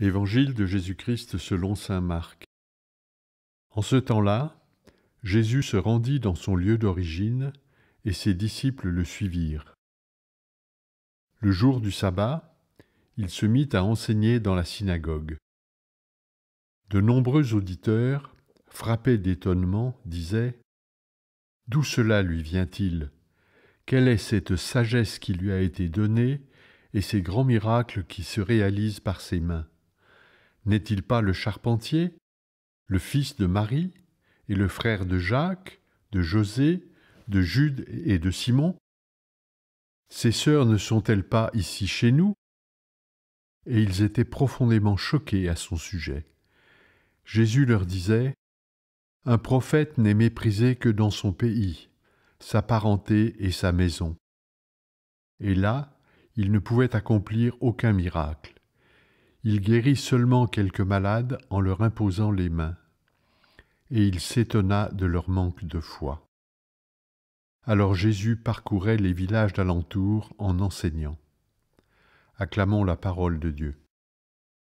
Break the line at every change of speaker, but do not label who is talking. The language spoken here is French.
Évangile de Jésus-Christ selon Saint Marc. En ce temps-là, Jésus se rendit dans son lieu d'origine, et ses disciples le suivirent. Le jour du sabbat, il se mit à enseigner dans la synagogue. De nombreux auditeurs, frappés d'étonnement, disaient D'où cela lui vient-il? Quelle est cette sagesse qui lui a été donnée et ces grands miracles qui se réalisent par ses mains? N'est-il pas le charpentier, le fils de Marie, et le frère de Jacques, de José, de Jude et de Simon? Ses sœurs ne sont-elles pas ici chez nous? Et ils étaient profondément choqués à son sujet. Jésus leur disait, Un prophète n'est méprisé que dans son pays, sa parenté et sa maison. Et là, il ne pouvait accomplir aucun miracle. Il guérit seulement quelques malades en leur imposant les mains, et il s'étonna de leur manque de foi. Alors Jésus parcourait les villages d'alentour en enseignant. Acclamons la parole de Dieu.